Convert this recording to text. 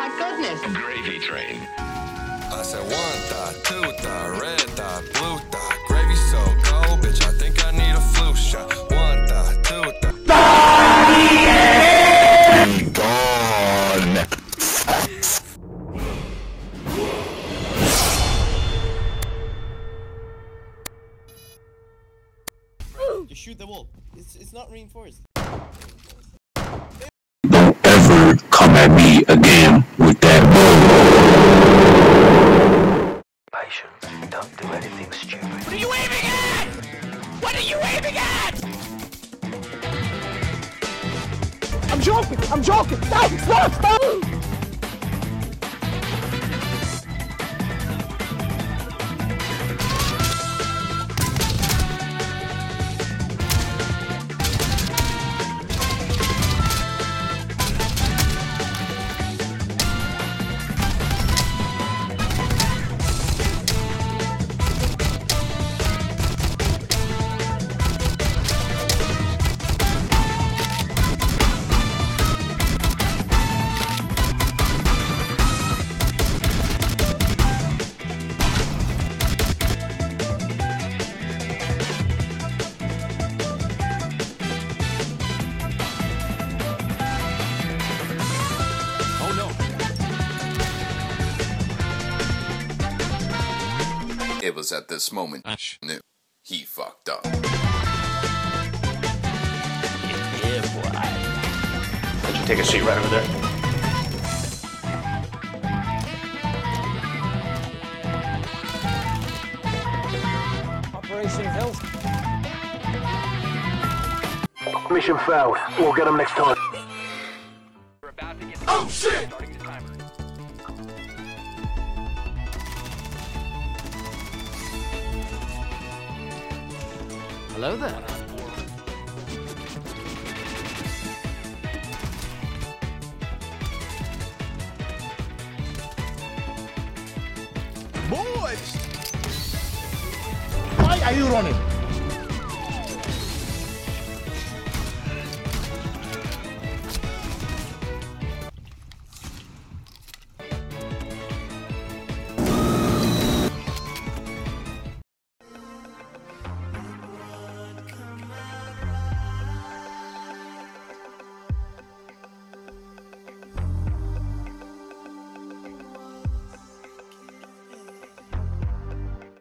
my goodness. Gravy Train. I said one thought, two thought, red thought, blue thought. Gravy so cold, bitch. I think I need a flu shot. One thought, two thought. Just shoot the wall. It's, it's not reinforced. At me again with that Patience. Don't do anything stupid. What are you aiming at? What are you aiming at? I'm joking. I'm joking. Stop. Stop. Stop. It was at this moment ah, Ash. knew he fucked up. Yeah, boy. Why don't you take a seat right over there? Operation Health. Mission failed. We'll get them next time. Oh, Hello there. Boys! Why are you running?